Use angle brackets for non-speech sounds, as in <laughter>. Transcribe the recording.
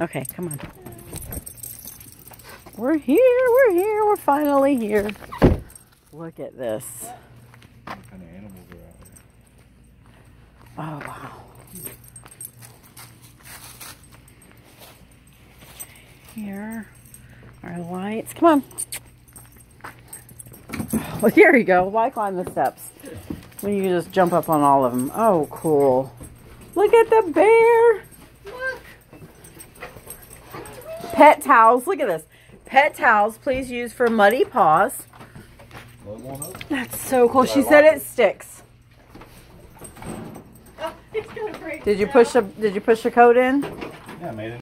Okay, come on. We're here, we're here, we're finally here. Look at this. What kind of animals are out Oh, wow. Here are lights. Come on. <sighs> Well, here you go. Why climb the steps? When you just jump up on all of them. Oh, cool. Look at the bear. Look. Pet towels. Look at this. Pet towels, please use for muddy paws. there? Load one up. That's so cool. She said it sticks. Oh, it's gonna break Did you push a Did you push a coat in? Yeah, I made it.